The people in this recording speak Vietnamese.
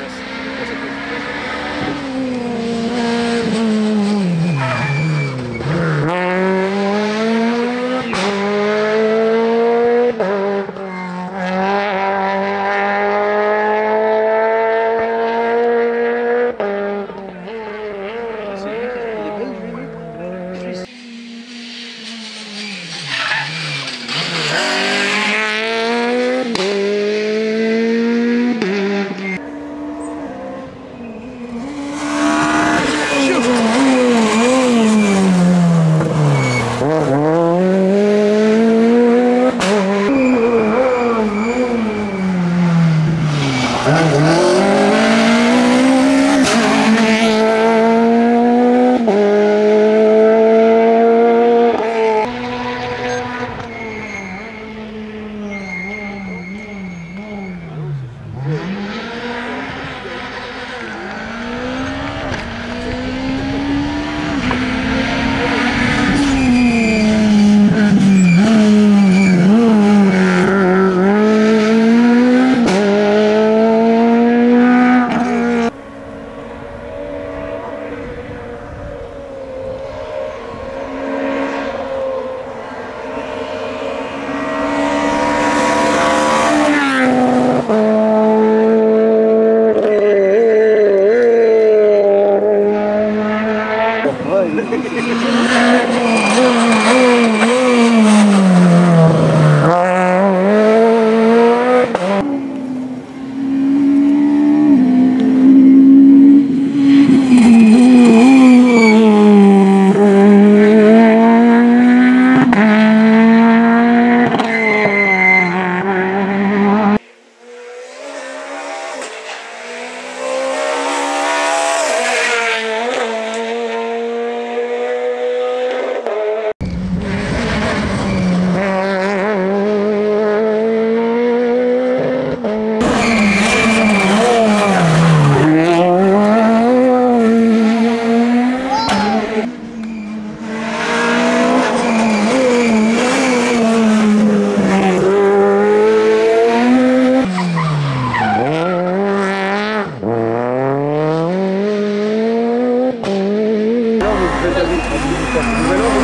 podcast. Mm-hmm. Oh, my God. Número